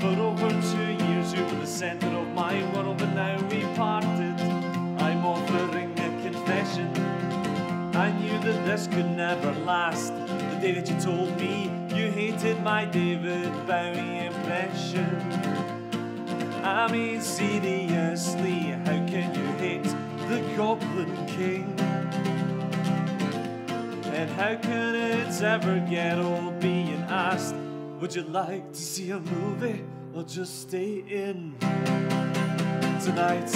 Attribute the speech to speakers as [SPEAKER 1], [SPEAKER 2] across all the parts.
[SPEAKER 1] For over two years you were the center of my world, but now we parted. I'm offering a confession. I knew that this could never last. The day that you told me you hated my David Bowie impression. I mean, seriously, how can you hate the Goblin King? And how can it ever get old being asked? Would you like to see a movie or just stay in tonight?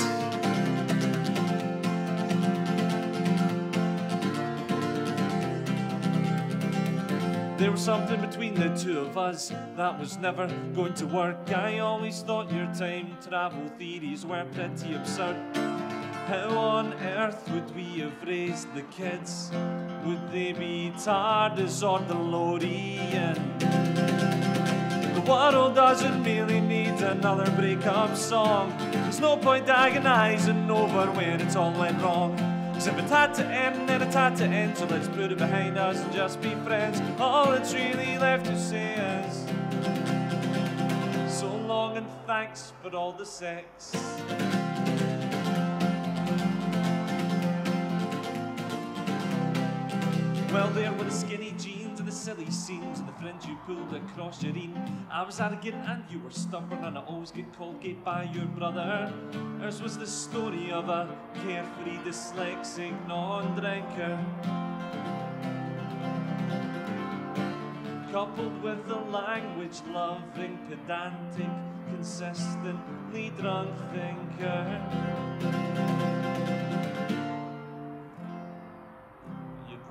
[SPEAKER 1] There was something between the two of us that was never going to work. I always thought your time travel theories were pretty absurd. How on earth would we have raised the kids? Would they be TARDIS or DeLorean? World doesn't really need another breakup song. There's no point agonizing over when it's all went wrong. Cause if it had to end, then it had to end. So let's put it behind us and just be friends. All that's really left to say is so long and thanks for all the sex. Well, there were the skinny jeans silly seams and the friends you pulled across your een. I was arrogant and you were stubborn, and I always get called gate by your brother. Ours was the story of a carefree, dyslexic non-drinker. Coupled with a language-loving, pedantic, consistently drunk thinker.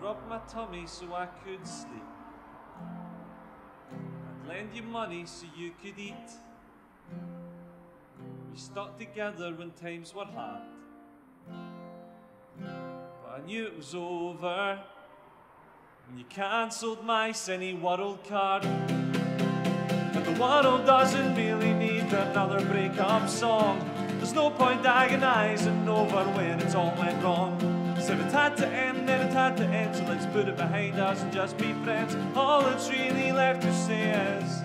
[SPEAKER 1] Rub my tummy so I could sleep. Lend you money so you could eat. We stuck together when times were hard. But I knew it was over when you cancelled my Cineworld card. And the world doesn't really need another breakup song. There's no point agonizing over when it's all went wrong. So if it had to end, then it had to end. So let's put it behind us and just be friends. All that's really left to say is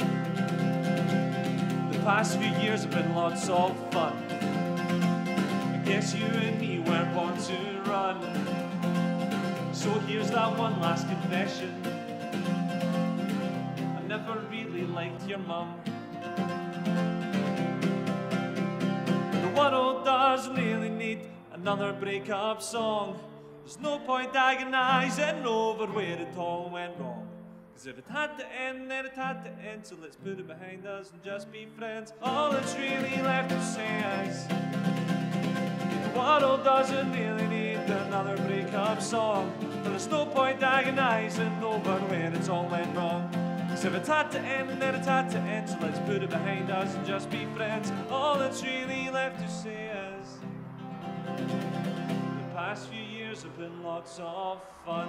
[SPEAKER 1] the past few years have been lots of fun. I guess you and me weren't born to run. So here's that one last confession. I never really liked your mum. Another breakup song. There's no point agonizing over where it all went wrong. Cause if it had to end, then it had to end. So let's put it behind us and just be friends. All that's really left to say is the world doesn't really need another breakup song. But there's no point agonizing over when it all went wrong. Cause if it had to end, then it had to end. So let's put it behind us and just be friends. All that's really left to say is the past few years have been lots of fun.